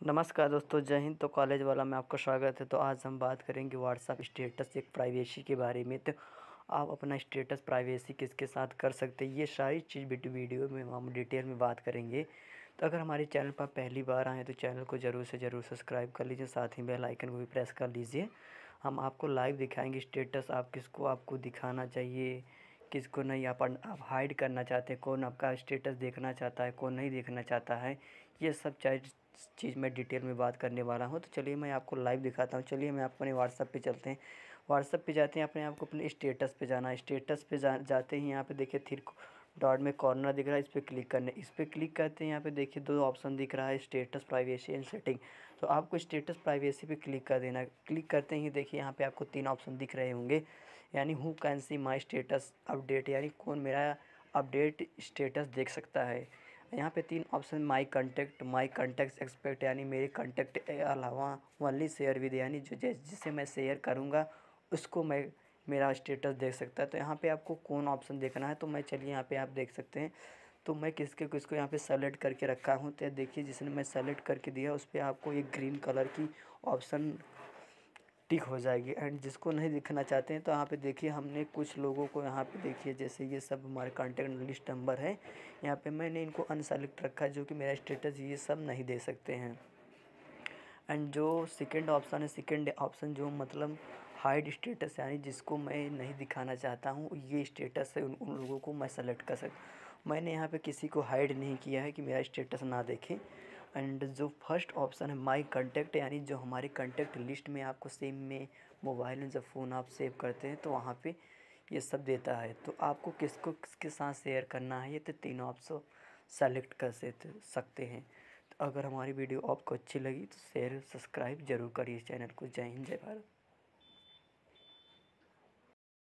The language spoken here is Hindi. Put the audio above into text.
नमस्कार दोस्तों, जय हिंद। तो कॉलेज वाला में आपका स्वागत है। तो आज हम बात करेंगे व्हाट्सअप स्टेटस एक प्राइवेसी के बारे में। तो आप अपना स्टेटस प्राइवेसी किसके साथ कर सकते हैं, ये सारी चीज़ वीडियो में हम डिटेल में बात करेंगे। तो अगर हमारे चैनल पर पहली बार आए तो चैनल को ज़रूर से ज़रूर सब्सक्राइब कर लीजिए। साथ ही बेल आइकन को भी प्रेस कर लीजिए। हम आपको लाइव दिखाएँगे स्टेटस आप किसको, आपको दिखाना चाहिए। किसको नहीं आप आप हाइड करना चाहते हैं कौन आपका स्टेटस देखना चाहता है कौन नहीं देखना चाहता है ये सब चीज़ मैं डिटेल में बात करने वाला हूँ तो चलिए मैं आपको लाइव दिखाता हूँ। चलिए मैं आप अपने व्हाट्सअप पे चलते हैं। व्हाट्सअप पे जाते हैं अपने आपको अपने स्टेटस पे जाना स्टेटस पे जा, जाते ही यहाँ पे देखिए थिर डॉट में कॉर्नर दिख रहा है, इस पर क्लिक करने, इस पर क्लिक करते हैं, यहाँ पे देखिए दो ऑप्शन दिख रहा है, स्टेटस, प्राइवेसी एंड सेटिंग। तो आपको स्टेटस, प्राइवेसी पे क्लिक कर देना, क्लिक करते ही देखिए यहाँ पे आपको तीन ऑप्शन दिख रहे होंगे, यानी who can see my status update यानी कौन मेरा अपडेट स्टेटस देख सकता है। यहाँ पे तीन option my contact my contact except यानी मेरे कंटेक्ट अलावा वनली शेयर विद यानी जो जिसे मैं शेयर करूँगा, उसको मैं मेरा स्टेटस देख सकता है। तो यहाँ पे आपको कौन ऑप्शन देखना है? तो मैं चलिए यहाँ पे आप देख सकते हैं। तो मैं किसके, किसको यहाँ पे सेलेक्ट करके रखा हूँ? तो देखिए, जिसने मैं सेलेक्ट करके दिया, उस पर आपको एक ग्रीन कलर की ऑप्शन टिक हो जाएगी। एंड जिसको नहीं दिखना चाहते हैं तो यहाँ पे देखिए, हमने कुछ लोगों को यहाँ पे देखिए, जैसे ये सब हमारे कॉन्टेक्ट लिस्ट नंबर है। यहाँ पे मैंने इनको अनसेलेक्ट रखा है, जो कि मेरा स्टेटस ये सब नहीं दे सकते हैं। एंड जो सेकेंड ऑप्शन है सेकेंड ऑप्शन जो मतलब हाइड स्टेटस यानी जिसको मैं नहीं दिखाना चाहता हूँ, ये स्टेटस है उन उन लोगों को मैं सेलेक्ट कर सकता मैंने यहाँ पे किसी को हाइड नहीं किया है कि मेरा स्टेटस ना देखें। एंड जो फ़र्स्ट ऑप्शन है माई कंटेक्ट यानी जो हमारे कंटेक्ट लिस्ट में आपको सेम में मोबाइल में जब फ़ोन आप सेव करते हैं तो वहाँ पे ये सब देता है। तो आपको किसको, किसके साथ शेयर करना है, ये तो तीनों ऑप्शन सेलेक्ट कर सकते हैं। तो अगर हमारी वीडियो आपको अच्छी लगी तो शेयर सब्सक्राइब ज़रूर करिए इस चैनल को। जय हिंद, जय भारत।